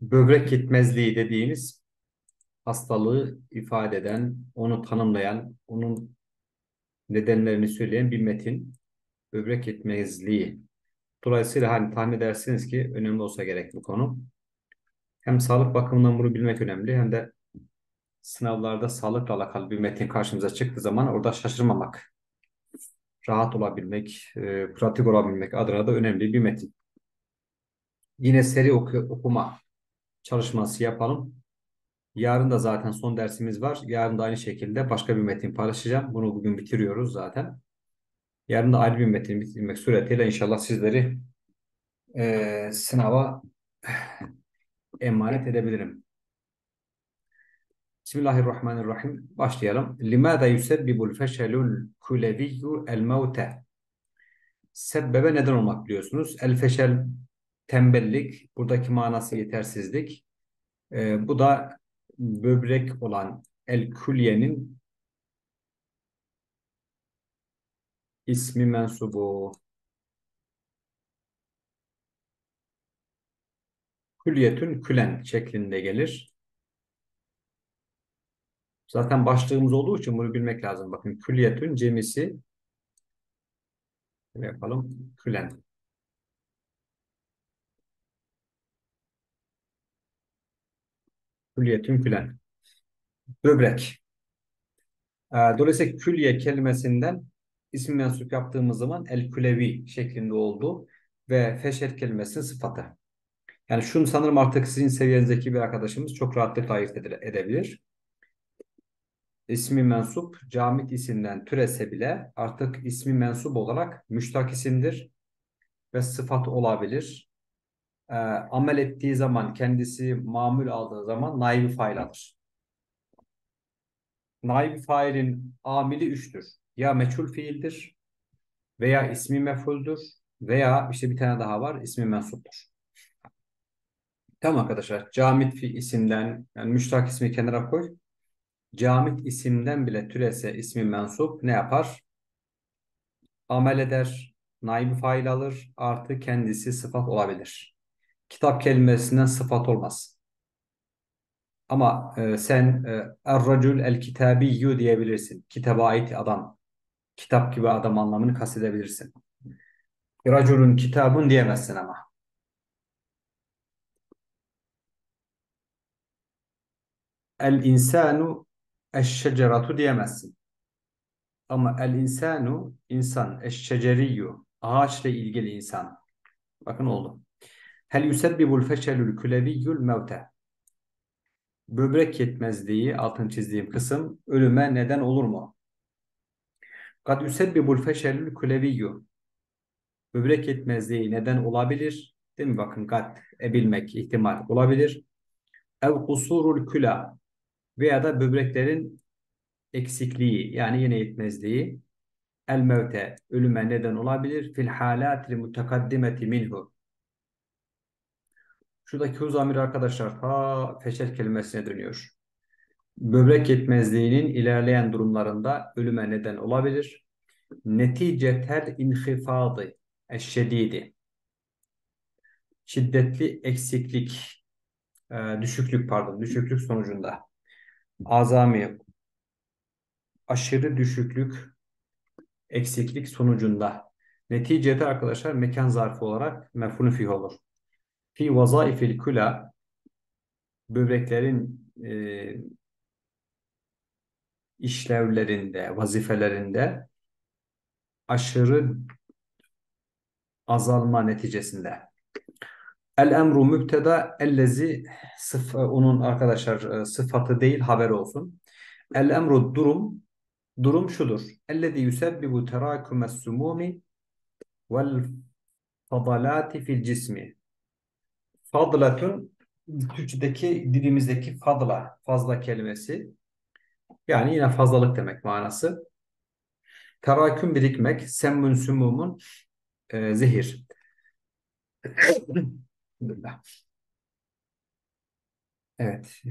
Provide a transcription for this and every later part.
böbrek yetmezliği dediğimiz hastalığı ifade eden, onu tanımlayan, onun nedenlerini söyleyen bir metin. Böbrek yetmezliği. Dolayısıyla hani tahmin edersiniz ki önemli olsa gerek bu konu. Hem sağlık bakımından bunu bilmek önemli hem de sınavlarda sağlıkla alakalı bir metin karşımıza çıktığı zaman orada şaşırmamak, rahat olabilmek, e, pratik olabilmek adına da önemli bir metin. Yine seri oku, okuma çalışması yapalım. Yarın da zaten son dersimiz var. Yarın da aynı şekilde başka bir metin paylaşacağım. Bunu bugün bitiriyoruz zaten. Yarın da ayrı bir metin bitirmek suretiyle inşallah sizleri e, sınava emanet edebilirim. Bismillahirrahmanirrahim. Başlayalım. Yusebbibul feşelul kuleviyyu el mevte. Sebbebe neden olmak biliyorsunuz. El feşel tembellik. Buradaki manası yetersizlik. Ee, bu da böbrek olan el külyenin ismi mensubu. Külyetün külen şeklinde gelir. Zaten başlığımız olduğu için bunu bilmek lazım. Bakın külliyetün cemisi ne yapalım? Külen. Külliyetün külen. Böbrek. Ee, dolayısıyla külliye kelimesinden ismi mensup yaptığımız zaman el külevi şeklinde oldu ve feşet kelimesinin sıfatı. Yani şunu sanırım artık sizin seviyenizdeki bir arkadaşımız çok rahatlıkla ayırt edebilir ismi mensup camit isimden türese bile artık ismi mensup olarak müştak isimdir ve sıfat olabilir. E, amel ettiği zaman kendisi mamul aldığı zaman naibi fail alır. Naibi failin amili üçtür. Ya meçhul fiildir veya ismi mef'uldür veya işte bir tane daha var ismi mensuptur. Tamam arkadaşlar. Camit fi isimden yani müştak ismi kenara koy. Camit isimden bile türese ismi mensup ne yapar? Amel eder, naib fail alır, artı kendisi sıfat olabilir. Kitap kelimesinden sıfat olmaz. Ama e, sen e, er-racul el-kitabiyyü diyebilirsin. Kitaba ait adam. Kitap gibi adam anlamını kastedebilirsin. Raculun kitabun diyemezsin ama. El insanu eşşeceratu diyemezsin. Ama el insanu insan eşşeceriyyü ağaçla ilgili insan. Bakın oldu. Hel yusebbibul feşelül küleviyyül mevte. Böbrek yetmezliği altın çizdiğim kısım ölüme neden olur mu? Kad yusebbibul feşelül küleviyyü. Böbrek yetmezliği neden olabilir? Değil mi? Bakın kat ebilmek ihtimal olabilir. Ev kusurul küla veya da böbreklerin eksikliği yani yine yetmezliği el mevte ölüme neden olabilir fil halatil mutakaddimeti minhu Şuradaki huzamir arkadaşlar ta feşel kelimesine dönüyor. Böbrek yetmezliğinin ilerleyen durumlarında ölüme neden olabilir. Neticetel inhifadı eşşedidi. Şiddetli eksiklik, e, düşüklük pardon, düşüklük sonucunda azami aşırı düşüklük eksiklik sonucunda neticede arkadaşlar mekan zarfı olarak mefhulü fih olur. Fi vazaifil kula böbreklerin e, işlevlerinde, vazifelerinde aşırı azalma neticesinde. El emru mübteda ellezi sıf onun arkadaşlar e, sıfatı değil haber olsun. El emru durum durum şudur. Ellezî yusebbibu terakümes sumûmi vel fadalati fil cismi. Fadlatun Türkçedeki dilimizdeki fadla fazla kelimesi yani yine fazlalık demek manası. Teraküm birikmek, semmün sumumun e, zehir. Evet.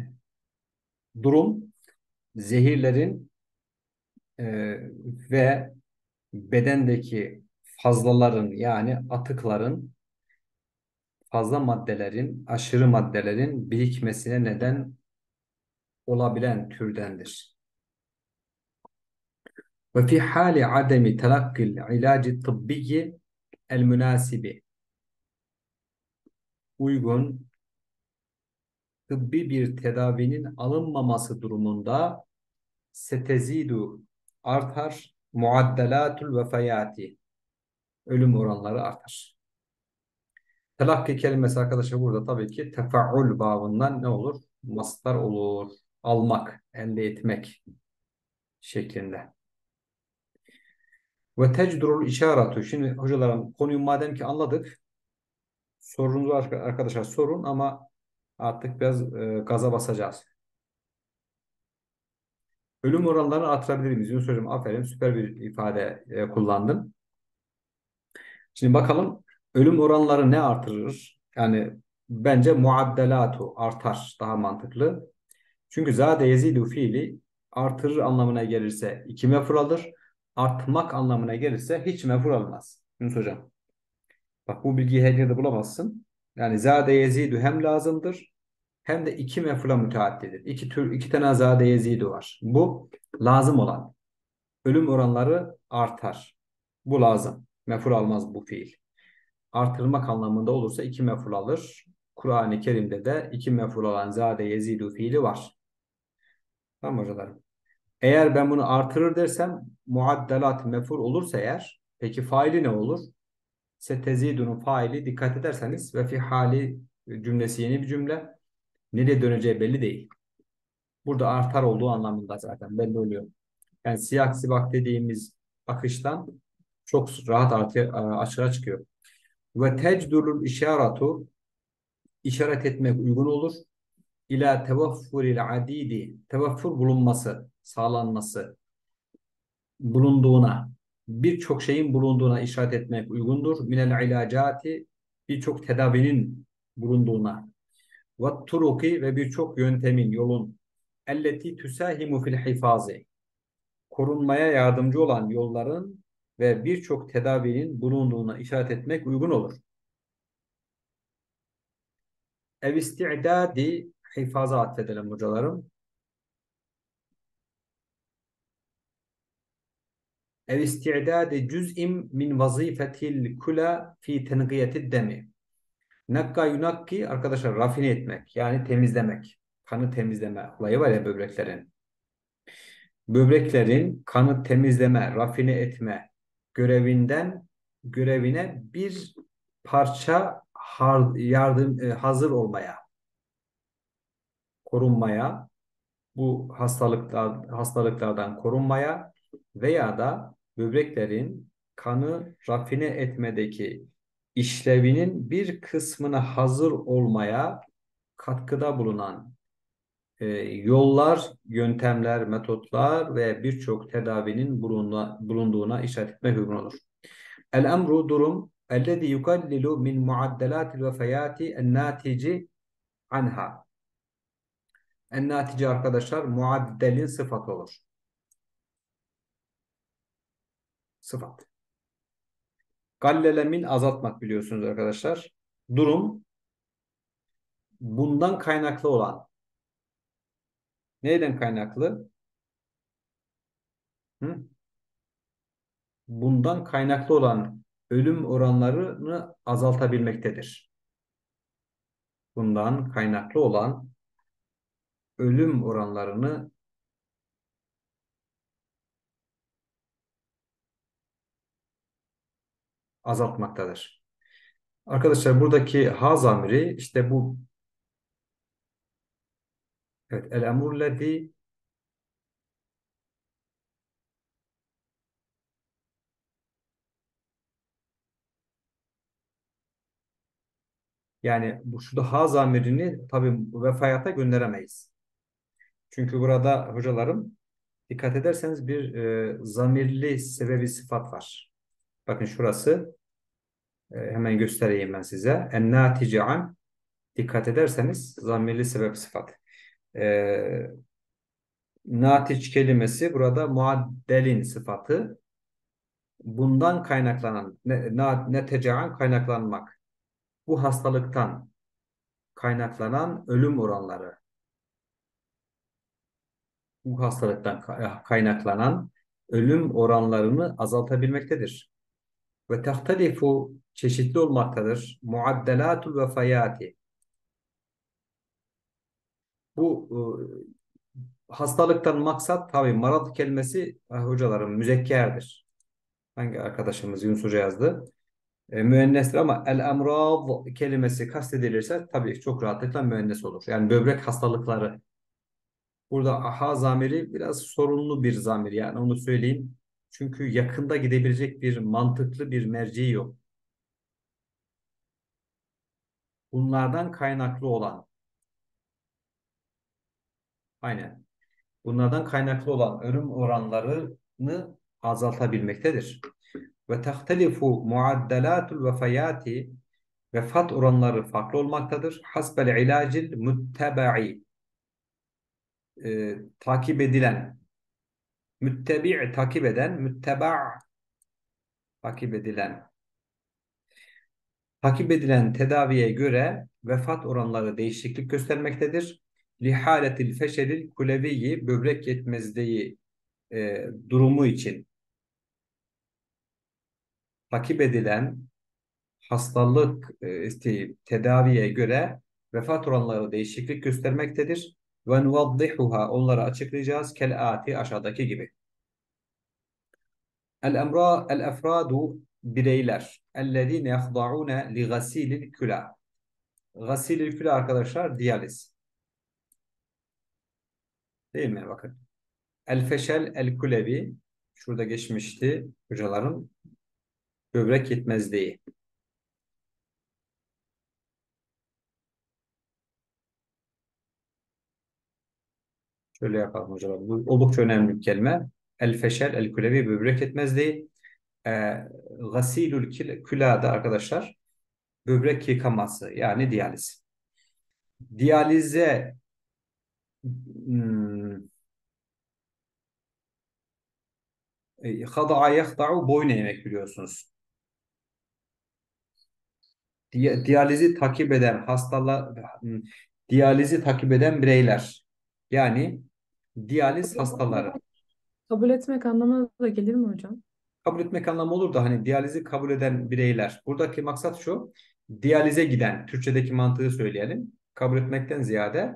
Durum zehirlerin e, ve bedendeki fazlaların yani atıkların fazla maddelerin, aşırı maddelerin birikmesine neden olabilen türdendir. Ve fi hali ademi telakkil ilacı tıbbiyi el münasibi uygun tıbbi bir tedavinin alınmaması durumunda setezidu artar muaddelatul vefayati ölüm oranları artar. Telakki kelimesi arkadaşlar burada tabii ki tefaul babından ne olur? Mastar olur. Almak, elde etmek şeklinde. Ve tecdurul işaratu. Şimdi hocalarım konuyu madem ki anladık. Sorunuzu arkadaşlar sorun ama artık biraz e, gaza basacağız. Ölüm oranlarını artırabilir miyiz? Yunus Hocam aferin süper bir ifade e, kullandın. Şimdi bakalım ölüm oranları ne artırır? Yani bence muaddelatu artar daha mantıklı. Çünkü zade yezidu fiili artırır anlamına gelirse iki mefur alır. Artmak anlamına gelirse hiç mefur almaz. Yunus Hocam. Bak bu bilgiyi her yerde bulamazsın. Yani zade yezidu hem lazımdır hem de iki mefula müteaddidir. İki tür iki tane zade yezidu var. Bu lazım olan. Ölüm oranları artar. Bu lazım. Meful almaz bu fiil. Artırmak anlamında olursa iki meful alır. Kur'an-ı Kerim'de de iki meful olan zade yezidu fiili var. Tamam hocalarım. Eğer ben bunu artırır dersem muaddelat meful olursa eğer peki faili ne olur? Setezidunun faili dikkat ederseniz ve fi hali cümlesi yeni bir cümle. Nereye döneceği belli değil. Burada artar olduğu anlamında zaten belli oluyor. Yani siyah sibak dediğimiz akıştan çok rahat artı, açığa çıkıyor. Ve tecdurul işaratu işaret etmek uygun olur. İla tevaffuril adidi tevaffur bulunması, sağlanması bulunduğuna birçok şeyin bulunduğuna işaret etmek uygundur. Minel ilacati birçok tedavinin bulunduğuna ve turuki ve birçok yöntemin, yolun elleti tüsahimu fil hifazi korunmaya yardımcı olan yolların ve birçok tedavinin bulunduğuna işaret etmek uygun olur. Ev isti'dadi hifaza atfedelim hocalarım. Ev isti'dadi cüz'im min vazifetil kula fi tenqiyetid demi. Nakka yunakki arkadaşlar rafine etmek yani temizlemek. Kanı temizleme olayı var ya böbreklerin. Böbreklerin kanı temizleme, rafine etme görevinden görevine bir parça yardım e, hazır olmaya, korunmaya, bu hastalıklar hastalıklardan korunmaya veya da böbreklerin kanı rafine etmedeki işlevinin bir kısmına hazır olmaya katkıda bulunan e, yollar, yöntemler, metotlar ve birçok tedavinin bulunduğuna, bulunduğuna işaret etmek uygun olur. El-emru durum ellezî yukallilu min muaddelatil vefayati en-natici anha. En-natici arkadaşlar muaddelin sıfatı olur. Sıfat. Gallele min azaltmak biliyorsunuz arkadaşlar. Durum bundan kaynaklı olan. Neyden kaynaklı? Hı? Bundan kaynaklı olan ölüm oranlarını azaltabilmektedir. Bundan kaynaklı olan ölüm oranlarını azaltmaktadır. Arkadaşlar buradaki ha zamiri işte bu evet el emurledi yani bu şurada ha zamirini tabi vefayata gönderemeyiz. Çünkü burada hocalarım dikkat ederseniz bir e, zamirli sebebi sıfat var. Bakın şurası e, hemen göstereyim ben size. En-natice an dikkat ederseniz zamirli sebep sıfat. E, natiç kelimesi burada muaddelin sıfatı. Bundan kaynaklanan ne, ne, netecean kaynaklanmak. bu hastalıktan kaynaklanan ölüm oranları bu hastalıktan kaynaklanan ölüm oranlarını azaltabilmektedir. Ve tahtalifu çeşitli olmaktadır. Muaddelatul vefayati bu e, hastalıktan maksat tabi marat kelimesi e, hocaların müzekkerdir. Hangi arkadaşımız Yunus Hoca yazdı? E, müennestir ama el emrad kelimesi kastedilirse tabii çok rahatlıkla müennes olur. Yani böbrek hastalıkları. Burada aha zamiri biraz sorunlu bir zamir yani onu söyleyeyim. Çünkü yakında gidebilecek bir mantıklı bir merci yok. Bunlardan kaynaklı olan. Aynen. Bunlardan kaynaklı olan ölüm oranlarını azaltabilmektedir. Ve tahtelifu muaddelatul vefayati vefat oranları farklı olmaktadır. Hasbel ilacil mutteba'i e, takip edilen müttebi' takip eden mütteba' takip edilen takip edilen tedaviye göre vefat oranları değişiklik göstermektedir. Lihaletil feşelil kuleviyi böbrek yetmezliği e, durumu için takip edilen hastalık e, tedaviye göre vefat oranları değişiklik göstermektedir. Ve nuvaddihuha onları açıklayacağız. Kel'ati aşağıdaki gibi. El emra el efradu bireyler. Ellezine yahda'une li gasilil küla. Gasilil küla arkadaşlar diyaliz. Değil mi? Bakın. El feşel el kulevi. Şurada geçmişti hocaların. Böbrek yetmezliği. Şöyle yapalım hocam. Bu oldukça önemli bir kelime. El feşel, el külevi böbrek yetmezliği. E, gasilül külada arkadaşlar böbrek yıkaması yani diyaliz. Diyalize hmm, hada'a yahda'u boyun eğmek biliyorsunuz. Di diyalizi takip eden hastalar hmm, diyalizi takip eden bireyler yani diyaliz hastaları. Kabul etmek anlamına da gelir mi hocam? Kabul etmek anlamı olur da hani diyalizi kabul eden bireyler. Buradaki maksat şu. Diyalize giden, Türkçedeki mantığı söyleyelim. Kabul etmekten ziyade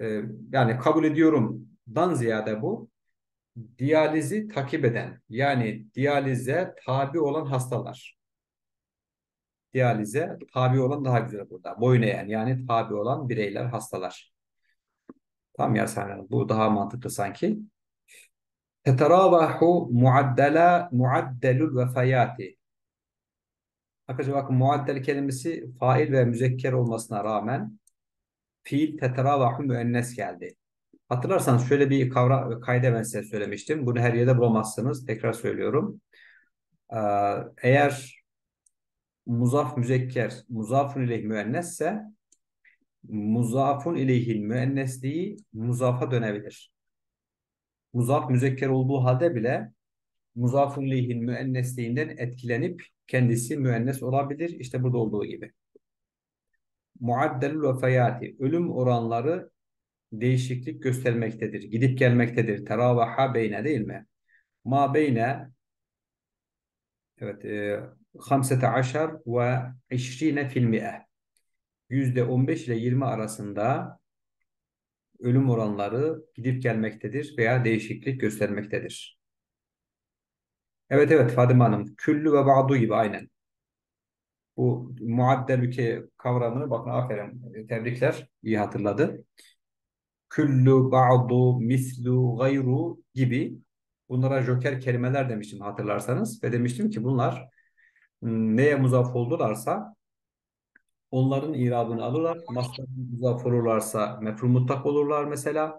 e, yani kabul ediyorumdan ziyade bu diyalizi takip eden yani diyalize tabi olan hastalar. Diyalize tabi olan daha güzel burada. Boyun eğen yani tabi olan bireyler, hastalar. Tamam ya sen bu daha mantıklı sanki. Teteravahu muaddela muaddelul vefayati. Arkadaşlar bakın muaddel kelimesi fail ve müzekker olmasına rağmen fiil teteravahu müennes geldi. Hatırlarsanız şöyle bir kavra kayda ben size söylemiştim. Bunu her yerde bulamazsınız. Tekrar söylüyorum. Ee, eğer muzaf müzekker muzafun ileyh müennesse muzafun ileyhil müennesliği muzafa dönebilir. Muzaf müzekker olduğu halde bile muzafun ileyhin müennesliğinden etkilenip kendisi müennes olabilir. İşte burada olduğu gibi. Muaddelül vefayati ölüm oranları değişiklik göstermektedir. Gidip gelmektedir. Teravaha beyne değil mi? Ma beyne evet e, 15 ve 20 fil mi'e %15 ile 20 arasında ölüm oranları gidip gelmektedir veya değişiklik göstermektedir. Evet evet Fadime Hanım. Küllü ve ba'du gibi aynen. Bu muaddelüke kavramını bakın aferin. Tebrikler. iyi hatırladı. Küllü, ba'du, mislu, gayru gibi bunlara joker kelimeler demiştim hatırlarsanız. Ve demiştim ki bunlar hmm, neye muzaf oldularsa onların irabını alırlar. Mastar muzaf olurlarsa mefru mutlak olurlar mesela.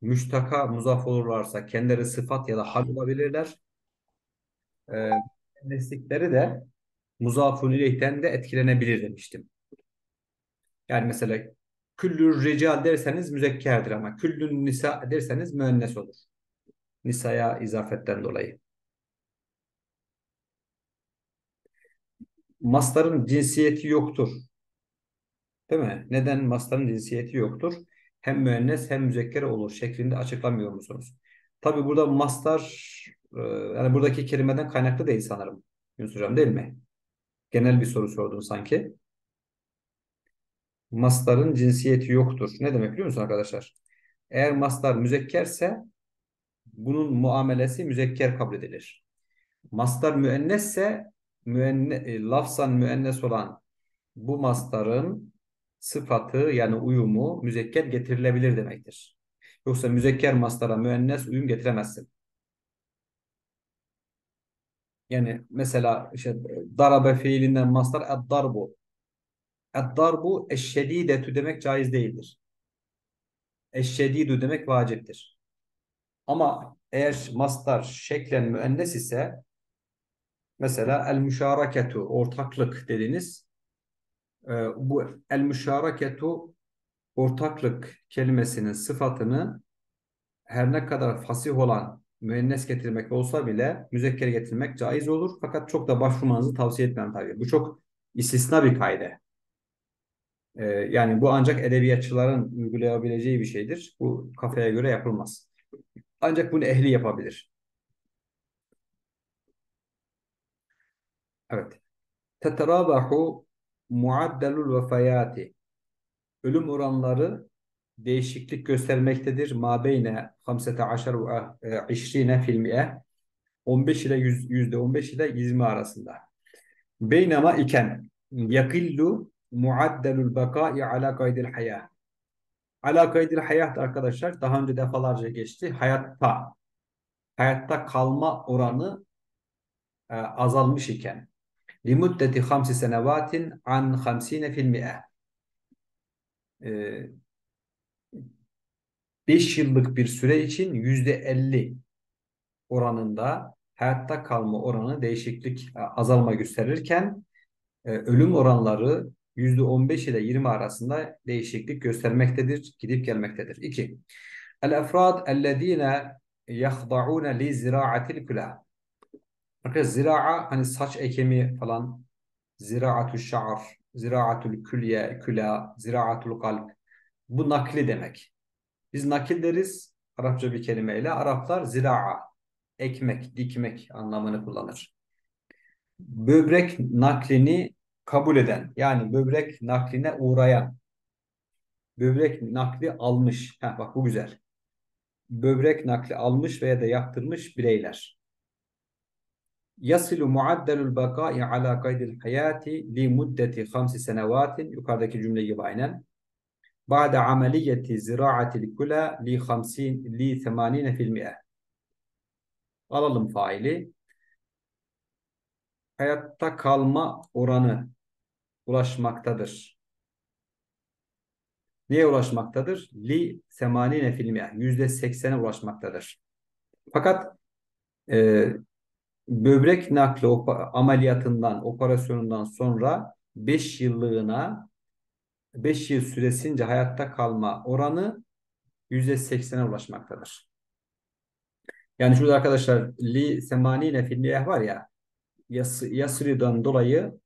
Müştaka muzaf olurlarsa kendileri sıfat ya da hal olabilirler. Ee, meslekleri de muzafun ileyhten de etkilenebilir demiştim. Yani mesela küllür rical derseniz müzekkerdir ama küllün nisa derseniz müennes olur. Nisa'ya izafetten dolayı. Mastarın cinsiyeti yoktur. Değil mi? Neden mastarın cinsiyeti yoktur? Hem müennes hem müzekker olur şeklinde açıklamıyor musunuz? Tabi burada mastar e, yani buradaki kelimeden kaynaklı değil sanırım. Yunus Hocam değil mi? Genel bir soru sordun sanki. Mastarın cinsiyeti yoktur. Ne demek biliyor musun arkadaşlar? Eğer mastar müzekkerse bunun muamelesi müzekker kabul edilir. Mastar müennesse müenne, e, lafzan müennes olan bu mastarın sıfatı yani uyumu müzekker getirilebilir demektir. Yoksa müzekker mastara müennes uyum getiremezsin. Yani mesela işte darabe fiilinden mastar ad-darbu. Ad-darbu eşşedidetü demek caiz değildir. Eşşedidu demek vaciptir. Ama eğer mastar şeklen müennes ise mesela el müşaraketu ortaklık dediniz. Ee, bu el müşaraketu ortaklık kelimesinin sıfatını her ne kadar fasih olan müennes getirmek olsa bile müzekker getirmek caiz olur. Fakat çok da başvurmanızı tavsiye etmem tabii. Bu çok istisna bir kaide. Ee, yani bu ancak edebiyatçıların uygulayabileceği bir şeydir. Bu kafaya göre yapılmaz. Ancak bunu ehli yapabilir. Evet. Teterabahu muaddelul vefayati. Ölüm oranları değişiklik göstermektedir. Ma beyne 15 ve 20 fil mi'e 15 ile yüzde 15 ile 20 arasında. Beynema iken yakillu muaddelul baka'i ala kaydil hayat. Ala kaydil hayat arkadaşlar daha önce defalarca geçti. Hayatta hayatta kalma oranı e, azalmış iken limuddeti 5 senevatin an 50 fil mi'e. E, 5 yıllık bir süre için %50 oranında hayatta kalma oranı değişiklik e, azalma gösterirken e, ölüm oranları %15 ile 20 arasında değişiklik göstermektedir, gidip gelmektedir. 2. El-efrad ellezine yahda'une li zira'atil külah. Arkadaşlar zira'a hani saç ekimi falan zira'atü şa'ar, zira'atül külye, küla, zira'atul kalp. Bu nakli demek. Biz nakil deriz Arapça bir kelimeyle. Araplar zira'a, ekmek, dikmek anlamını kullanır. Böbrek naklini kabul eden yani böbrek nakline uğrayan böbrek nakli almış. Heh, bak bu güzel. Böbrek nakli almış veya da yaptırmış bireyler. Yasilu muaddelul bakai ala kaydil hayati li muddeti hamsi senevatin yukarıdaki cümle gibi aynen. Ba'de ameliyeti ziraatil kula li hamsin li temanine fil. Alalım faili. Hayatta kalma oranı ulaşmaktadır. Neye ulaşmaktadır? Li 80 fil mi'e. %80'e ulaşmaktadır. Fakat e, böbrek nakli ameliyatından, operasyonundan sonra 5 yıllığına 5 yıl süresince hayatta kalma oranı %80'e ulaşmaktadır. Yani şurada arkadaşlar li semanine filmiyeh var ya yas, yasridan dolayı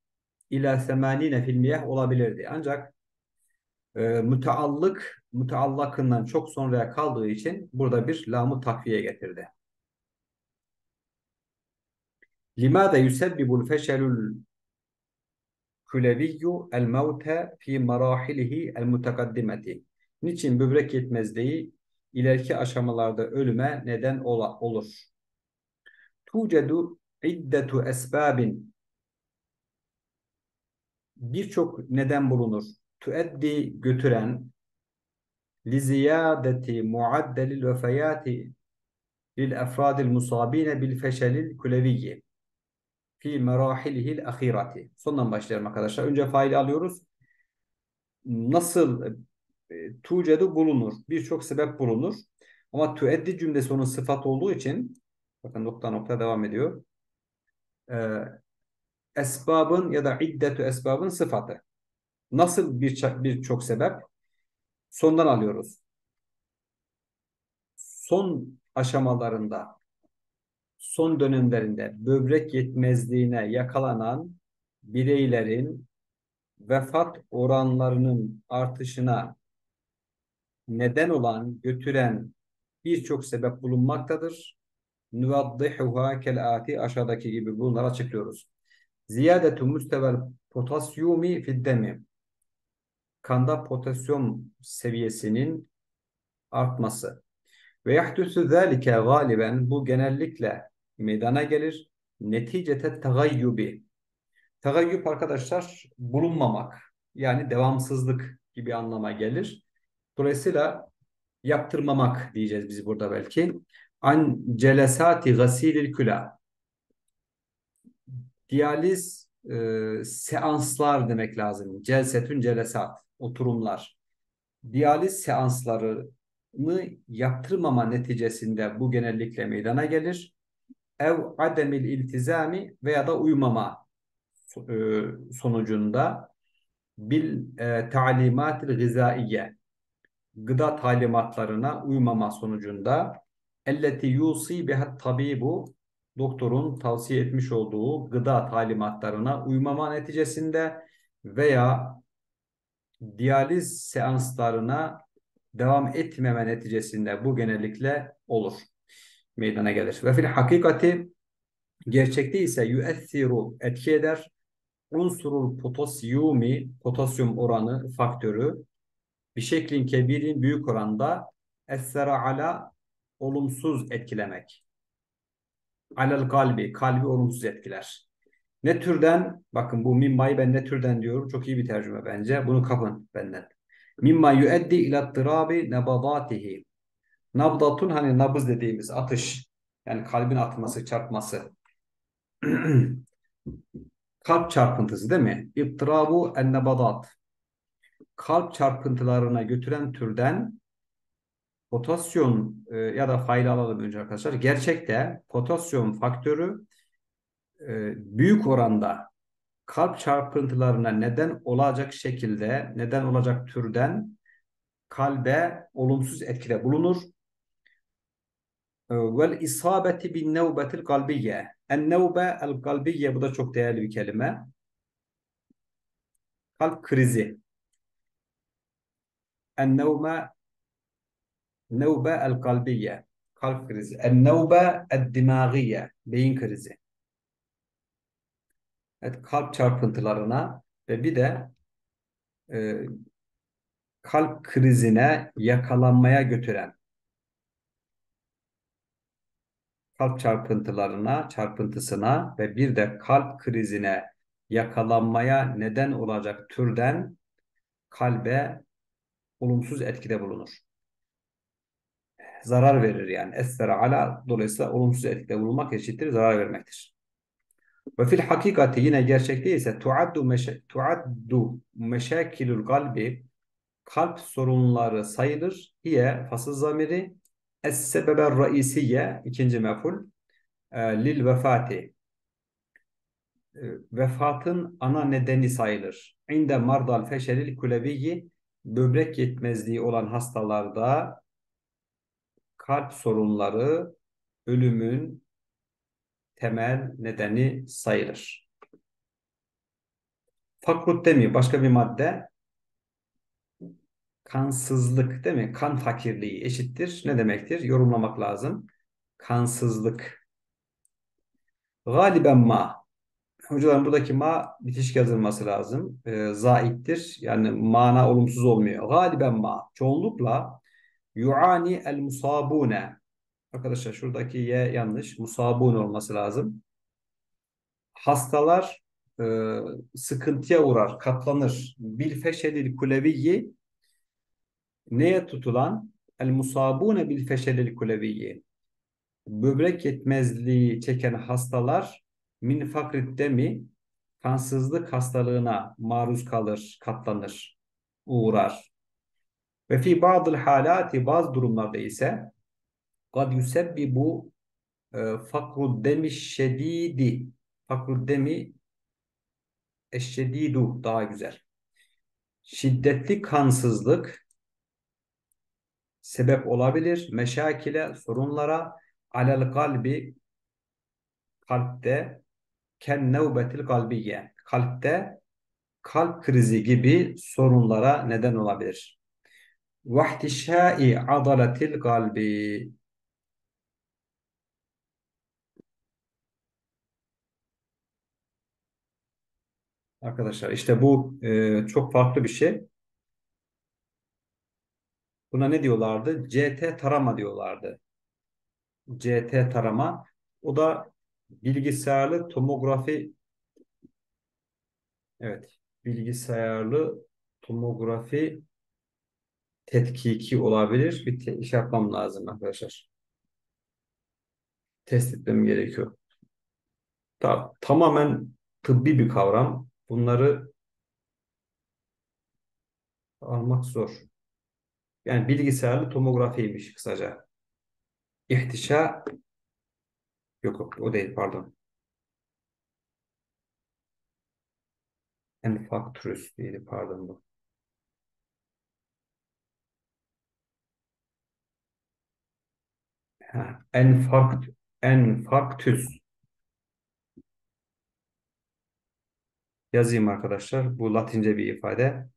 ila semanine filmiyeh olabilirdi. Ancak e, müteallık müteallakından çok sonraya kaldığı için burada bir lamı takviye getirdi. Limada yusebbibul feşelul Küleviyyu el mevte fi marahilihi el mutakaddimeti. Niçin böbrek yetmezliği ileriki aşamalarda ölüme neden ola, olur? Tucedu iddetu esbabin birçok neden bulunur. Tueddi götüren li ziyadeti muaddelil vefayati lil efradil musabine bil feşelil küleviyyi fi merahilihil ahirati. Sondan başlayalım arkadaşlar. Önce faili alıyoruz. Nasıl e, tucedu bulunur? Birçok sebep bulunur. Ama tueddi cümlesi onun sıfat olduğu için bakın nokta nokta devam ediyor. Ee, esbabın ya da iddetu esbabın sıfatı. Nasıl birçok birçok sebep? Sondan alıyoruz. Son aşamalarında son dönemlerinde böbrek yetmezliğine yakalanan bireylerin vefat oranlarının artışına neden olan, götüren birçok sebep bulunmaktadır. Nuvaddihuha kelati aşağıdaki gibi bunları açıklıyoruz. Ziyadetu müstevel potasyumi fiddemi kanda potasyum seviyesinin artması. Ve yahdüsü zâlike galiben bu genellikle meydana gelir. Neticete tegayyubi. Tegayyub arkadaşlar bulunmamak yani devamsızlık gibi anlama gelir. Dolayısıyla yaptırmamak diyeceğiz biz burada belki. An celesati gasilil küla. Diyaliz e, seanslar demek lazım. Celsetün celesat, oturumlar. Diyaliz seanslarını yaptırmama neticesinde bu genellikle meydana gelir. Ev ademil iltizami veya da uymama e, sonucunda bil e, talimatil gızaiye gıda talimatlarına uymama sonucunda elleti yusi bihat tabibu doktorun tavsiye etmiş olduğu gıda talimatlarına uymama neticesinde veya diyaliz seanslarına devam etmeme neticesinde bu genellikle olur. Meydana gelir. Ve fil hakikati gerçekte ise yüessiru etki eder. Unsurul potasyumi potasyum oranı faktörü bir şeklin kebirin büyük oranda essera ala olumsuz etkilemek. Alel kalbi, kalbi olumsuz etkiler. Ne türden? Bakın bu mimmayı ben ne türden diyorum. Çok iyi bir tercüme bence. Bunu kapın benden. Mimma yueddi ila tırabi nebadatihi. Nabdatun hani nabız dediğimiz atış. Yani kalbin atması, çarpması. Kalp çarpıntısı değil mi? İptirabu en nebadat kalp çarpıntılarına götüren türden potasyum e, ya da fayda alalım önce arkadaşlar. Gerçekte potasyum faktörü e, büyük oranda kalp çarpıntılarına neden olacak şekilde, neden olacak türden kalbe olumsuz etkide bulunur. E, vel isabeti bin nevbetil kalbiye. En nevbe el kalbiye bu da çok değerli bir kelime. Kalp krizi. Nevbe el kalbiye. Kalp krizi. En nevbe el dimagiye. Beyin krizi. Evet, kalp çarpıntılarına ve bir de e, kalp krizine yakalanmaya götüren kalp çarpıntılarına, çarpıntısına ve bir de kalp krizine yakalanmaya neden olacak türden kalbe olumsuz etkide bulunur. Zarar verir yani. Essere ala dolayısıyla olumsuz etkide bulunmak eşittir zarar vermektir. Ve fil hakikati yine gerçekte ise tuaddu, meşe, tuaddu meşakilul kalbi kalp sorunları sayılır. Hiye fasıl zamiri es sebeber raisiye ikinci meful e, lil vefati e, vefatın ana nedeni sayılır. İnde mardal feşelil kuleviyyi böbrek yetmezliği olan hastalarda kalp sorunları ölümün temel nedeni sayılır. Fakrut demi başka bir madde kansızlık değil mi? Kan fakirliği eşittir. Ne demektir? Yorumlamak lazım. Kansızlık. Galiben ma Hocaların buradaki ma bitişik yazılması lazım. E, zaittir. Yani mana olumsuz olmuyor. Galiben ma. Çoğunlukla yuani el musabune. Arkadaşlar şuradaki ye yanlış. Musabun olması lazım. Hastalar e, sıkıntıya uğrar, katlanır. Bil feşelil kuleviyyi neye tutulan? El musabune bil feşelil kuleviyyi. Böbrek yetmezliği çeken hastalar min fakrit demi kansızlık hastalığına maruz kalır, katlanır, uğrar. Ve fi bazı halati bazı durumlarda ise kad yusebbibu e, fakrud demi şedidi fakrud demi eşşedidu daha güzel. Şiddetli kansızlık sebep olabilir. Meşakile, sorunlara alel kalbi kalpte ken nevbetil kalbiye. Kalpte kalp krizi gibi sorunlara neden olabilir. Vahtişai adaletil kalbi Arkadaşlar işte bu e, çok farklı bir şey. Buna ne diyorlardı? CT tarama diyorlardı. CT tarama. O da bilgisayarlı tomografi evet bilgisayarlı tomografi tetkiki olabilir. Bir te iş yapmam lazım arkadaşlar. Test etmem gerekiyor. Ta tamamen tıbbi bir kavram. Bunları almak zor. Yani bilgisayarlı tomografiymiş kısaca. İhtişa yok o değil pardon. Enfarktüs değil pardon bu. Ha, enfarkt, enfarktüs. Yazayım arkadaşlar. Bu Latince bir ifade.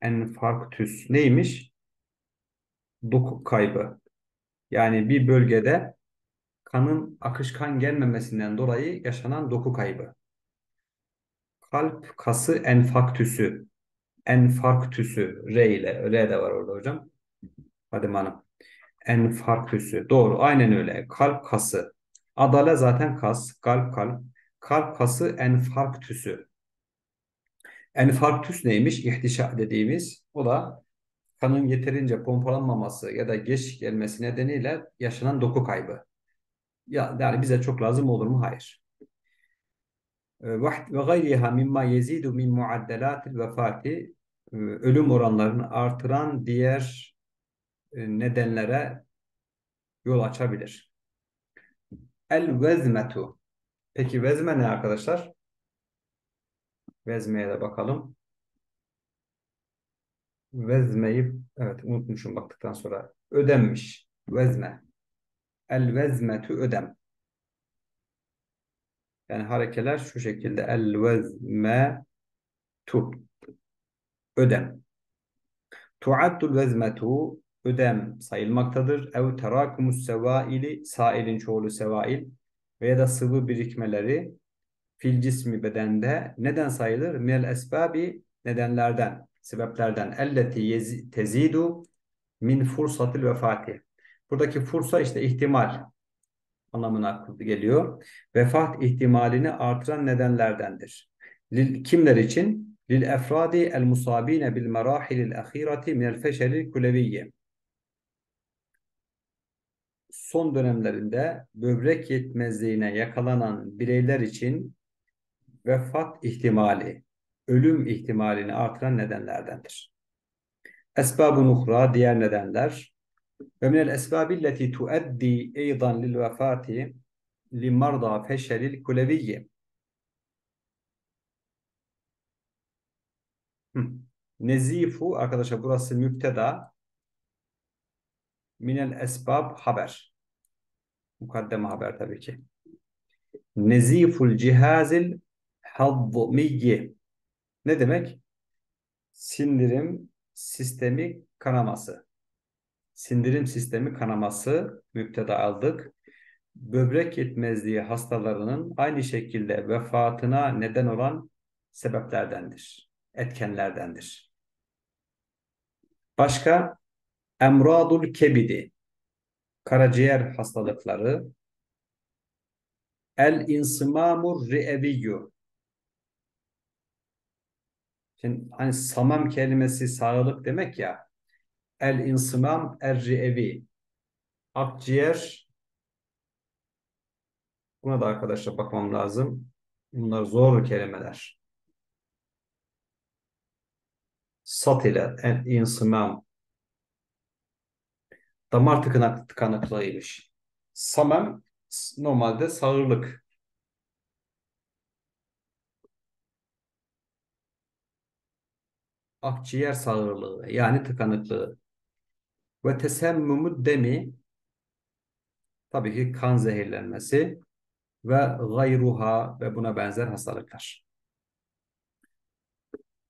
Enfarktüs neymiş? Doku kaybı. Yani bir bölgede kanın akışkan gelmemesinden dolayı yaşanan doku kaybı. Kalp kası enfarktüsü. Enfarktüsü. R ile. R de var orada hocam. Hadi Hanım. Enfarktüsü. Doğru. Aynen öyle. Kalp kası. Adale zaten kas. Kalp kalp. Kalp kası enfarktüsü. Enfarktüs neymiş? İhtişa dediğimiz. O da kanın yeterince pompalanmaması ya da geç gelmesi nedeniyle yaşanan doku kaybı. Ya, yani bize çok lazım olur mu? Hayır. Ve gayriha mimma yezidu min muaddelatil vefati ölüm oranlarını artıran diğer nedenlere yol açabilir. El vezmetu. Peki vezme ne arkadaşlar? Vezmeye de bakalım. Vezmeyi evet unutmuşum baktıktan sonra. Ödenmiş. Vezme. El vezmetu ödem. Yani harekeler şu şekilde. El vezme tu. Ödem. Tuaddul vezmetu ödem sayılmaktadır. Ev terakumus sevaili sailin çoğulu sevail veya da sıvı birikmeleri fil cismi bedende neden sayılır? Minel esbabi nedenlerden, sebeplerden. Elleti tezidu min fursatil vefati. Buradaki fursa işte ihtimal anlamına geliyor. Vefat ihtimalini artıran nedenlerdendir. Lil, kimler için? Lil efradi el musabine bil merahilil ahireti minel feşelil kuleviyye. Son dönemlerinde böbrek yetmezliğine yakalanan bireyler için vefat ihtimali, ölüm ihtimalini artıran nedenlerdendir. Esbab-ı nuhra, diğer nedenler. Ve minel esbabilleti tuaddi eydan lil vefati li marda kuleviyye. Nezifu arkadaşlar burası müpteda. Minel esbab haber. Mukaddeme haber tabii ki. Neziful cihazil Havvumiyye. Ne demek? Sindirim sistemi kanaması. Sindirim sistemi kanaması müpteda aldık. Böbrek yetmezliği hastalarının aynı şekilde vefatına neden olan sebeplerdendir. Etkenlerdendir. Başka emradul kebidi karaciğer hastalıkları el insımamur ri'eviyyü Şimdi hani samam kelimesi sağlık demek ya. El insımam erri'evi. Akciğer Buna da arkadaşlar bakmam lazım. Bunlar zor kelimeler. Sat ile el insımam. Damar tıkanak, tıkanıklığıymış. Samam normalde sağırlık. akciğer sağırlığı yani tıkanıklığı ve tesemmümü demi tabii ki kan zehirlenmesi ve gayruha ve buna benzer hastalıklar.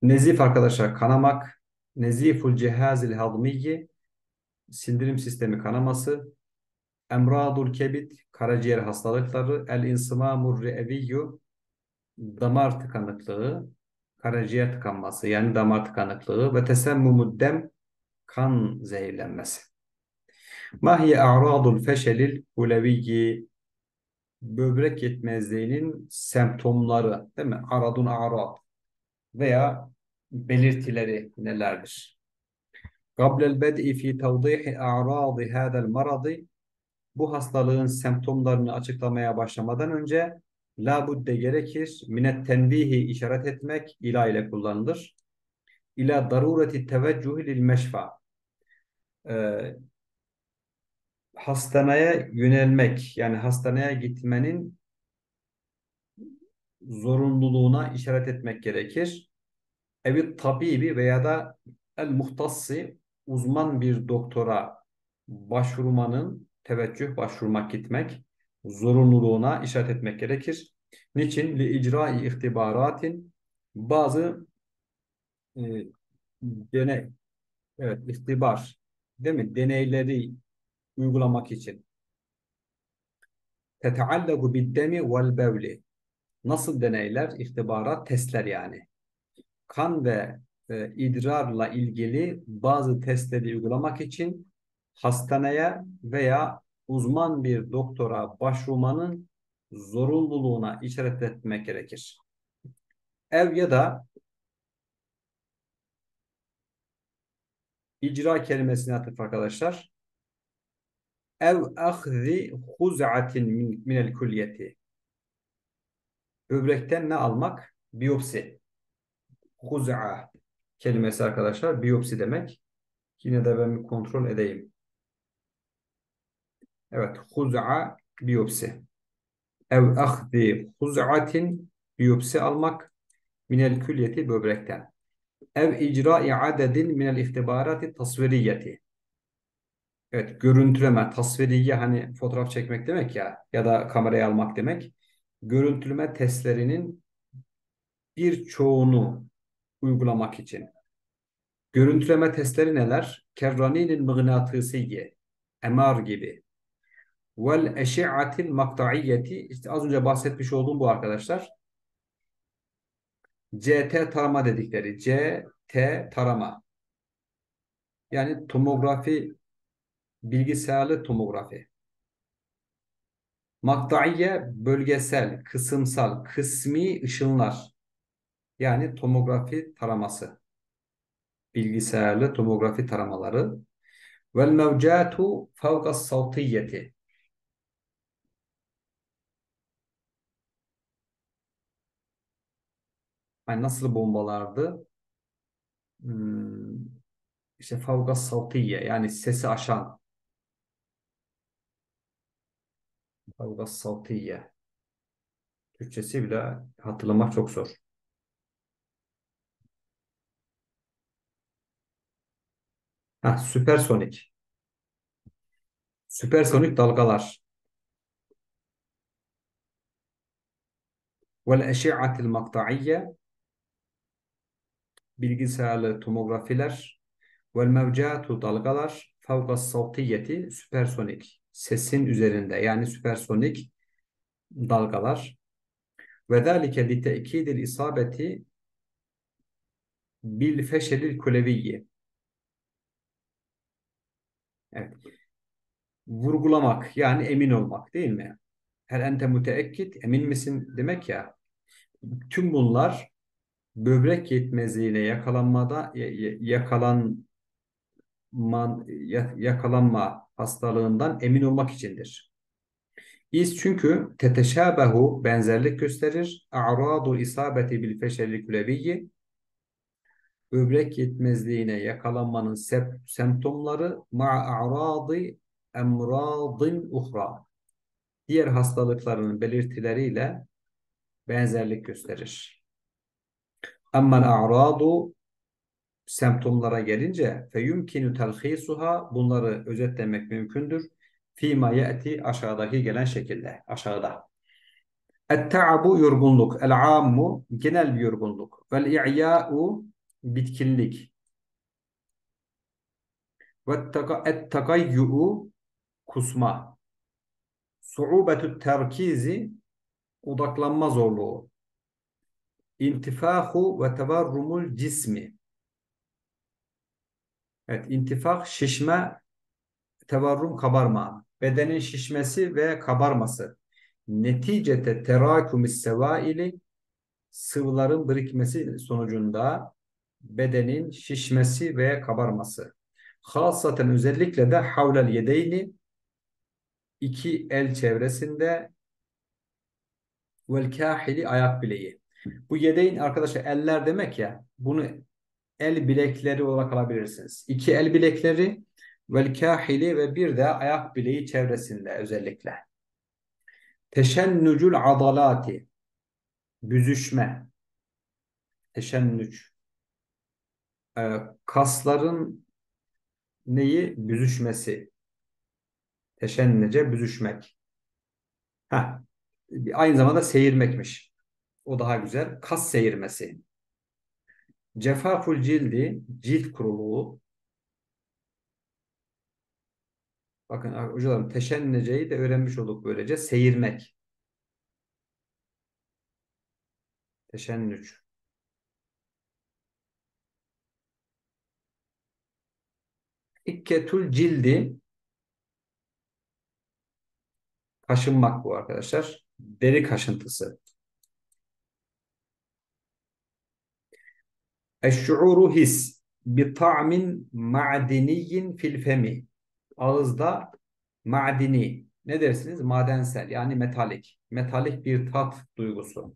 Nezif arkadaşlar kanamak, neziful cihazil hazmiyyi sindirim sistemi kanaması, emradul kebit karaciğer hastalıkları, el insımamur re'eviyyu damar tıkanıklığı, karaciğer tıkanması yani damar tıkanıklığı ve tesemmumud dem kan zehirlenmesi. Mahiye a'radul feşelil huleviyyi böbrek yetmezliğinin semptomları değil mi? Aradun a'rad veya belirtileri nelerdir? Qablel bed'i fi tevdihi a'radi hadal maradi bu hastalığın semptomlarını açıklamaya başlamadan önce la budde gerekir minet tenbihi işaret etmek ila ile kullanılır. İla darureti teveccühi lil meşfa ee, hastaneye yönelmek yani hastaneye gitmenin zorunluluğuna işaret etmek gerekir. Evi tabibi veya da el muhtassi uzman bir doktora başvurmanın teveccüh başvurmak gitmek zorunluluğuna işaret etmek gerekir. Niçin? Li icra-i ihtibaratin bazı e, deney evet ihtibar değil mi? Deneyleri uygulamak için. Teteallagu biddemi vel bevli. Nasıl deneyler? İhtibarat, testler yani. Kan ve e, idrarla ilgili bazı testleri uygulamak için hastaneye veya uzman bir doktora başvurmanın zorunluluğuna işaret etmek gerekir. Ev ya da icra kelimesine atıf arkadaşlar. Ev ahzi huz'atin min, minel külliyeti. Böbrekten ne almak? Biyopsi. Huz'a kelimesi arkadaşlar biyopsi demek. Yine de ben bir kontrol edeyim. Evet, huz'a biyopsi. Ev ahdi huz'atin biyopsi almak minel külliyeti böbrekten. Ev icra'i adedin minel ihtibarati tasviriyeti. Evet, görüntüleme, tasviriye hani fotoğraf çekmek demek ya ya da kameraya almak demek. Görüntüleme testlerinin birçoğunu uygulamak için. Görüntüleme testleri neler? Kerraninin mıgnatısiye, MR gibi. Vel eşi'atil makta'iyyeti, işte az önce bahsetmiş olduğum bu arkadaşlar. CT tarama dedikleri. CT tarama. Yani tomografi, bilgisayarlı tomografi. Maktaiye bölgesel, kısımsal, kısmi ışınlar. Yani tomografi taraması. Bilgisayarlı tomografi taramaları. Vel mevcatu fevkas savtiyeti. Yani nasıl bombalardı? Hmm, işte fevkas savtiye yani sesi aşan. Fevkas savtiye. Türkçesi bile hatırlamak çok zor. Ha, süpersonik. Süpersonik dalgalar. Vel eşi'atil maktaiye bilgisayarlı tomografiler. Vel mevcatu dalgalar. Fevkas savtiyeti süpersonik. Sesin üzerinde yani süpersonik dalgalar. Ve zâlike li te'kidil isabeti bil feşelil kuleviyyi Evet. Vurgulamak yani emin olmak değil mi? Her ente müteekkit emin misin demek ya. Tüm bunlar böbrek yetmezliğine yakalanmada yakalanma yakalanma hastalığından emin olmak içindir. İz çünkü teteşabehu benzerlik gösterir. A'radu isabeti bil feşelli küleviyyi böbrek yetmezliğine yakalanmanın semptomları ma'a'radi emradin uhra diğer hastalıkların belirtileriyle benzerlik gösterir. Ammal a'radu semptomlara gelince feyumkinu telhisuha bunları özetlemek mümkündür. Fima ye'ti aşağıdaki gelen şekilde aşağıda. Et-ta'abu yorgunluk. El-ammu genel bir yorgunluk. Vel-i'ya'u bitkinlik. Ve-et-tagayyu'u kusma. Su'ubetü terkizi odaklanma zorluğu. İntifahu ve tevarrumul cismi. Evet, intifak şişme, tevarrum kabarma. Bedenin şişmesi ve kabarması. Neticete terakümis sevaili sıvıların birikmesi sonucunda bedenin şişmesi ve kabarması. Hasaten özellikle de havlel yedeyni iki el çevresinde vel kahili ayak bileği. Bu yedeyn arkadaşlar eller demek ya bunu el bilekleri olarak alabilirsiniz. İki el bilekleri vel kahili ve bir de ayak bileği çevresinde özellikle. Teşennücül adalati büzüşme teşennüc ee, kasların neyi? Büzüşmesi. Teşennece büzüşmek. Heh. Aynı zamanda seyirmekmiş. O daha güzel. Kas seyirmesi. Cefaful cildi, cilt kuruluğu. Bakın hocalarım teşenneceyi de öğrenmiş olduk böylece. Seyirmek. Teşennüc. İkketul cildi kaşınmak bu arkadaşlar. Deri kaşıntısı. Eşşuuru his bi ta'min ma'diniyin fil femi. Ağızda ma'dini. Ne dersiniz? Madensel yani metalik. Metalik bir tat duygusu.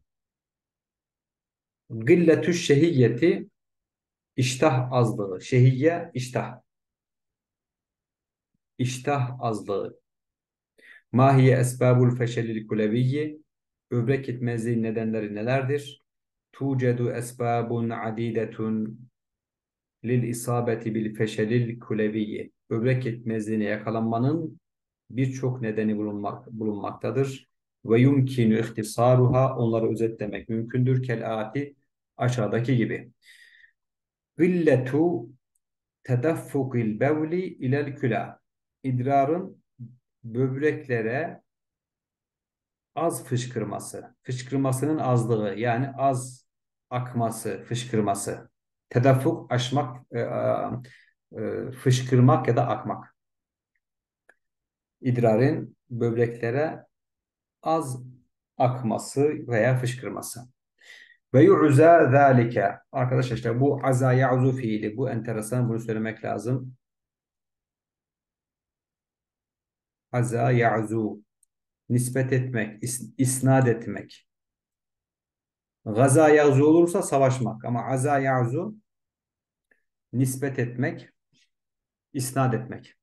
Gilletü şehiyyeti iştah azlığı. Şehiyye iştah. İştah azlığı. Mahiye esbabul feşelil kuleviyyi. Böbrek yetmezliğin nedenleri nelerdir? Tucedu esbabun adidetun lil isabeti bil feşelil kuleviyyi. Böbrek yetmezliğine yakalanmanın birçok nedeni bulunmak, bulunmaktadır. Ve yumkinu ihtisaruha onları özetlemek mümkündür. Kelati aşağıdaki gibi. Gilletu tedaffukil bevli ilel küla. İdrarın böbreklere az fışkırması. Fışkırmasının azlığı yani az akması, fışkırması. Tedaffuk aşmak, e, e, fışkırmak ya da akmak. İdrarın böbreklere az akması veya fışkırması. Ve yu'za zâlike. Arkadaşlar işte bu aza ya'zu fiili. Bu enteresan. Bunu söylemek lazım. Aza ya'zu. Nispet etmek, is, isnat etmek. Gaza ya'zu olursa savaşmak. Ama aza ya'zu nispet etmek, isnat etmek.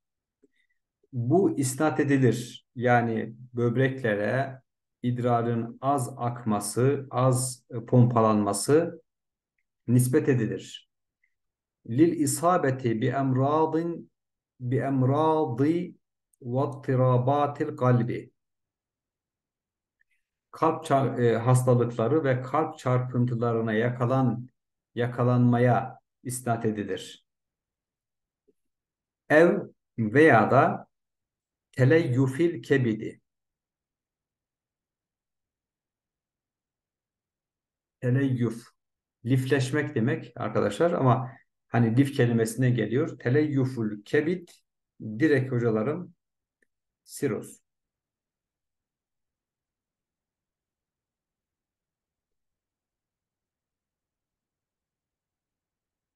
Bu isnat edilir. Yani böbreklere idrarın az akması, az pompalanması nispet edilir. Lil isabeti bi emradin bi emradi ve tirabatil kalbi kalp e, hastalıkları ve kalp çarpıntılarına yakalan yakalanmaya isnat edilir. Ev veya da teleyyufil kebidi Teleyyuf. Lifleşmek demek arkadaşlar ama hani lif kelimesine geliyor. Teleyyuful kebit direkt hocalarım siroz.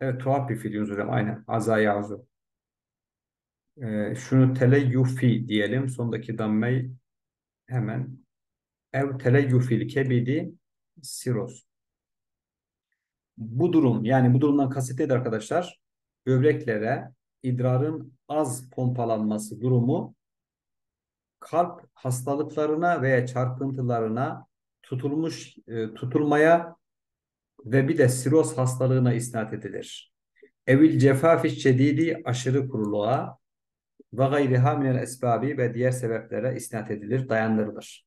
Evet tuhaf bir fiil hocam. Aynen. Azayazu. Ee, şunu teleyyufi diyelim. Sondaki dammeyi hemen ev teleyyufil kebidi siroz. Bu durum yani bu durumdan kasıt nedir arkadaşlar? Böbreklere idrarın az pompalanması durumu kalp hastalıklarına veya çarpıntılarına tutulmuş e, tutulmaya ve bir de siroz hastalığına isnat edilir. Evil cefafi şedidi aşırı kuruluğa ve gayriha minel esbabi ve diğer sebeplere isnat edilir, dayandırılır.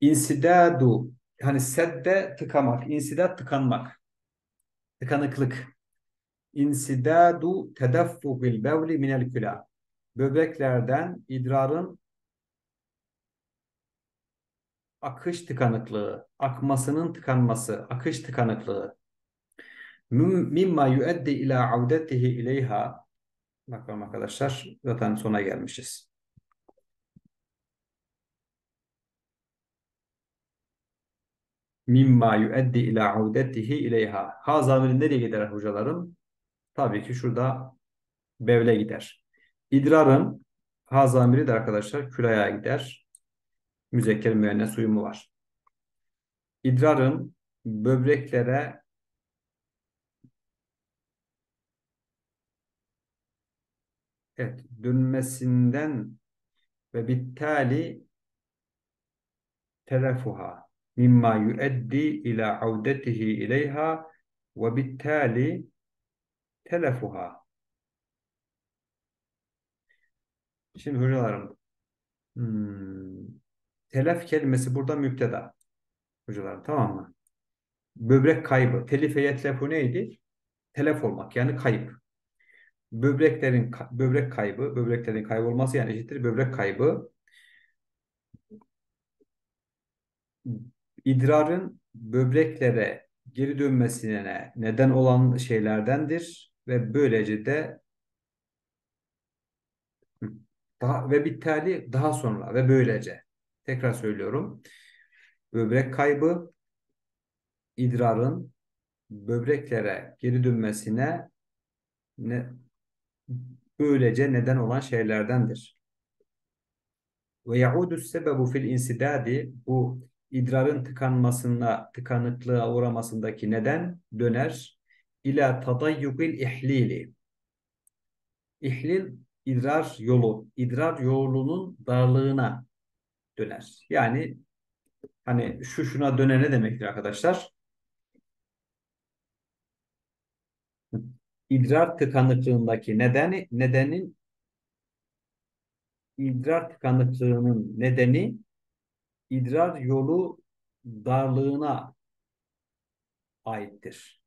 İnsidadu hani sedde tıkamak, insidat tıkanmak, tıkanıklık. İnsidadu tedaffugil bevli minel küla. Böbreklerden idrarın akış tıkanıklığı, akmasının tıkanması, akış tıkanıklığı. Mimma yueddi ila avdetihi ileyha. Bakalım arkadaşlar, zaten sona gelmişiz. Mimma yueddi ila avdetihi ileyha. Ha zamiri nereye gider hocalarım? Tabii ki şurada bevle gider. İdrarın ha zamiri de arkadaşlar külaya gider. Müzekker müennes uyumu var. İdrarın böbreklere evet, dönmesinden ve bittali telefuha mimma yueddi ila avdetihi ileyha ve bittali telefuha. Şimdi hocalarım hmm, telef kelimesi burada müpteda. Hocalarım tamam mı? Böbrek kaybı. Telife yetlefu neydi? Telef olmak yani kayıp. Böbreklerin böbrek kaybı, böbreklerin kaybolması yani eşittir böbrek kaybı. İdrarın böbreklere geri dönmesine neden olan şeylerdendir ve böylece de daha ve bittali daha sonra ve böylece tekrar söylüyorum. Böbrek kaybı idrarın böbreklere geri dönmesine ne, böylece neden olan şeylerdendir. Ve yaudu sebebu fil insidadi bu idrarın tıkanmasına, tıkanıklığa uğramasındaki neden döner. İla tadayyukil ihlili. İhlil idrar yolu, idrar yolunun darlığına döner. Yani hani şu şuna döner ne demektir arkadaşlar? İdrar tıkanıklığındaki nedeni nedenin idrar tıkanıklığının nedeni idrar yolu darlığına aittir.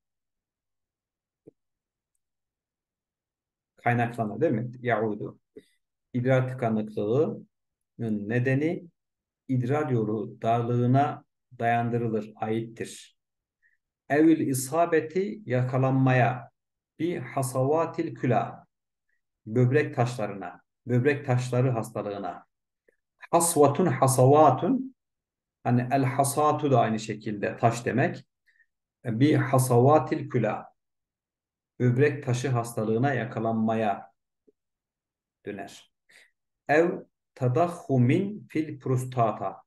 Kaynaklama değil mi? Yaudu. İdrar tıkanıklığının nedeni idrar yolu darlığına dayandırılır, aittir. Evil isabeti yakalanmaya bir hasavatil küla böbrek taşlarına, böbrek taşları hastalığına. Hasvatun hasavatun hani el hasatu da aynı şekilde taş demek. Bir hasavatil küla böbrek taşı hastalığına yakalanmaya döner. Ev tadahhumin fil prostata.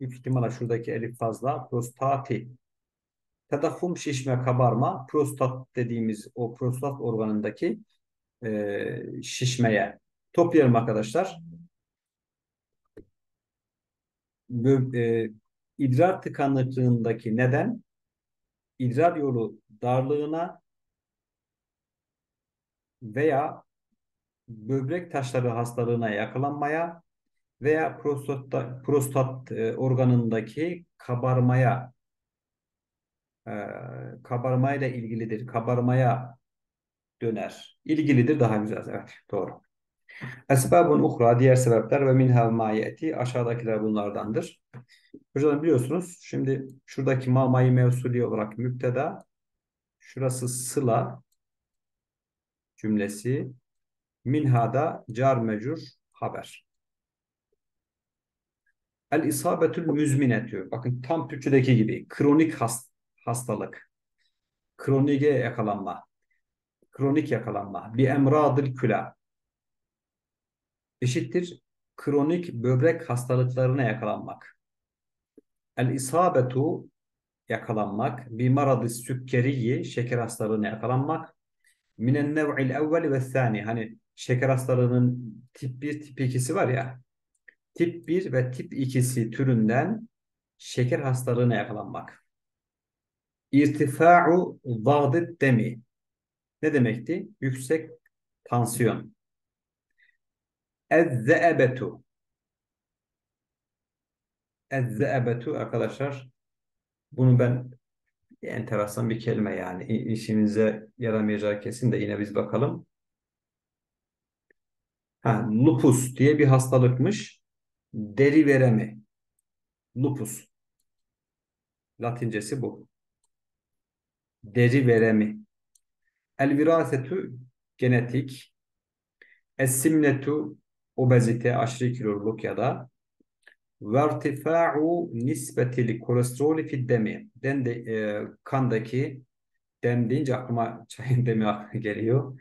Büyük ihtimalle şuradaki elif fazla. Prostati. Tadahhum şişme, kabarma. Prostat dediğimiz o prostat organındaki e, şişmeye. Toplayalım arkadaşlar. Bö e, idrar tıkanıklığındaki neden idrar yolu darlığına veya böbrek taşları hastalığına yakalanmaya veya prostat, prostat e, organındaki kabarmaya e, kabarmayla ilgilidir. Kabarmaya döner. İlgilidir daha güzel. Evet doğru. Esbabun uhra diğer sebepler ve minha ma yeti aşağıdakiler bunlardandır. Hocam biliyorsunuz şimdi şuradaki mamayı mevsuli olarak müpteda şurası sıla cümlesi minhada car mecur haber. El isabetül müzminetü. Bakın tam Türkçedeki gibi kronik hast hastalık. Kronike yakalanma. Kronik yakalanma. Bir emradıl küla. Eşittir kronik böbrek hastalıklarına yakalanmak. El isabetu yakalanmak. Bir maradı sükkeriyi şeker hastalığına yakalanmak. Minen nev'il evveli ve thani. Hani şeker hastalığının tip 1, tip 2'si var ya. Tip 1 ve tip 2'si türünden şeker hastalığına yakalanmak. İrtifa'u zâdet demi. Ne demekti? Yüksek tansiyon. Ezzeebetu. ezzeebetu arkadaşlar bunu ben enteresan bir kelime yani işimize yaramayacağı kesin de yine biz bakalım. Ha, lupus diye bir hastalıkmış. Deri veremi. Lupus. Latincesi bu. Deri veremi. El virasetu genetik. Es-simnetu obezite, aşırı kiloluk ya da ve irtifa'u nisbetil kolesterolü fid demi. Den de, e, kandaki dem deyince aklıma çayın demi geliyor.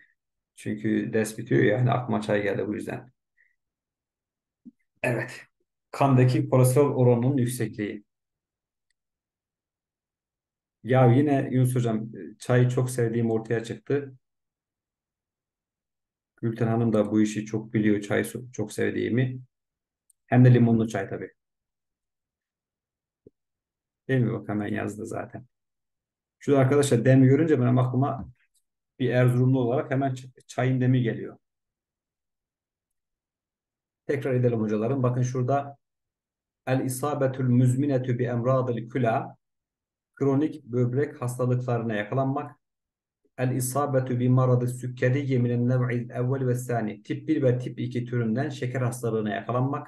Çünkü ders bitiyor ya hani aklıma çay geldi bu yüzden. Evet. Kandaki kolesterol oranının yüksekliği. Ya yine Yunus Hocam çayı çok sevdiğim ortaya çıktı. Gülten Hanım da bu işi çok biliyor çayı çok sevdiğimi. Hem de limonlu çay tabii. Değil mi? Bak hemen yazdı zaten. Şu arkadaşlar demi görünce benim aklıma bir Erzurumlu olarak hemen çayın demi geliyor. Tekrar edelim hocalarım. Bakın şurada el isabetül müzminetü bi emradil küla kronik böbrek hastalıklarına yakalanmak. El isabetü bi maradı sükkeri minen nev'il evvel ve sani. Tip 1 ve tip 2 türünden şeker hastalığına yakalanmak.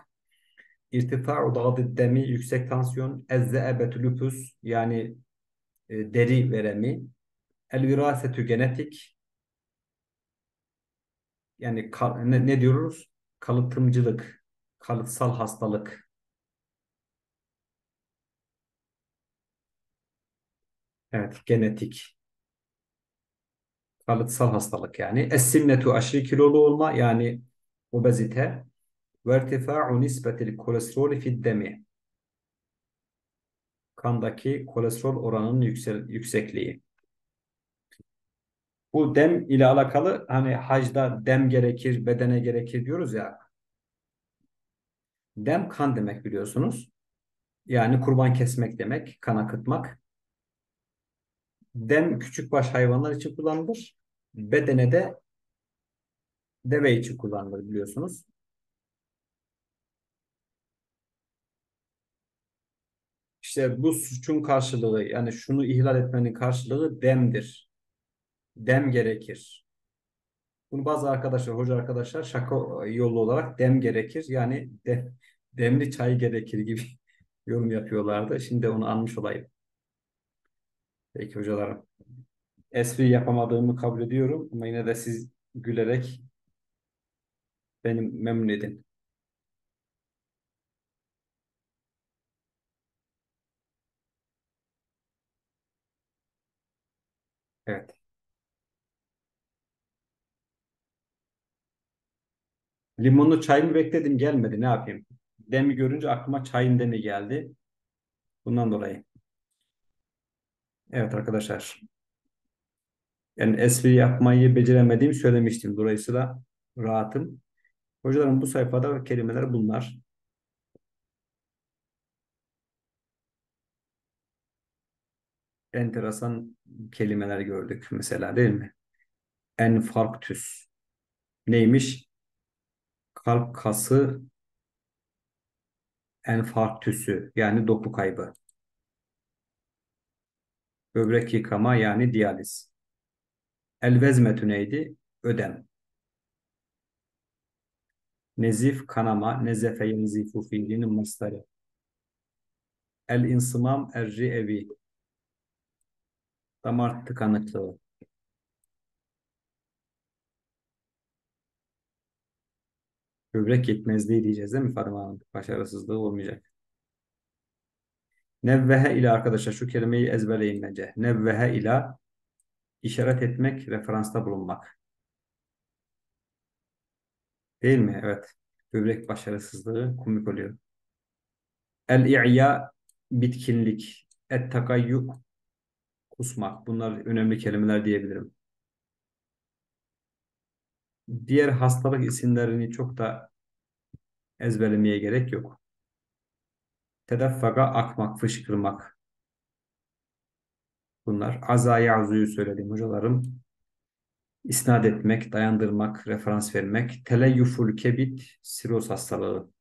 İrtifa'u dağdı demi, yüksek tansiyon, ezzeebetü lupus yani e, deri veremi, el virasetü genetik yani ne, ne diyoruz? Kalıtımcılık, kalıtsal hastalık. Evet, genetik. Kalıtsal hastalık yani. Es-simnetu aşırı kilolu olma yani obezite ve irtifa'u nisbetil kolesterolü fid demi. Kandaki kolesterol oranının yüksel, yüksekliği. Bu dem ile alakalı hani hacda dem gerekir, bedene gerekir diyoruz ya. Dem kan demek biliyorsunuz. Yani kurban kesmek demek, kan akıtmak. Dem küçükbaş hayvanlar için kullanılır. Bedene de deve için kullanılır biliyorsunuz. İşte bu suçun karşılığı yani şunu ihlal etmenin karşılığı demdir. Dem gerekir. Bunu bazı arkadaşlar, hoca arkadaşlar şaka yolu olarak dem gerekir. Yani de, demli çay gerekir gibi yorum yapıyorlardı. Şimdi onu anmış olayım. Peki hocalarım. Espri yapamadığımı kabul ediyorum ama yine de siz gülerek beni memnun edin. Evet. Limonlu çay mı bekledim gelmedi ne yapayım? Demi görünce aklıma çayın demi geldi. Bundan dolayı. Evet arkadaşlar. Yani espri yapmayı beceremediğimi söylemiştim. Dolayısıyla rahatım. Hocalarım bu sayfada kelimeler bunlar. Enteresan kelimeler gördük mesela değil mi? Enfarktüs. Neymiş? Kalp kası enfarktüsü yani doku kaybı. Böbrek yıkama yani diyaliz. Elvezmetü neydi? Ödem. Nezif kanama, nezefe yenzifu fiilinin mastarı. El insımam erri evi. Damar tıkanıklığı. Böbrek yetmezliği diyeceğiz değil mi Fatıma? Başarısızlığı olmayacak. Nevvehe ile arkadaşlar şu kelimeyi ezberleyin bence. Nevvehe ile işaret etmek, referansta bulunmak. Değil mi? Evet. Böbrek başarısızlığı komik oluyor. El-i'ya bitkinlik. Et-takayyu kusmak. Bunlar önemli kelimeler diyebilirim. Diğer hastalık isimlerini çok da ezberlemeye gerek yok. Tedaffaga akmak, fışkırmak. Bunlar. Azaya azuyu söyledim hocalarım. İsnat etmek, dayandırmak, referans vermek. Teleyyuful kebit, siroz hastalığı.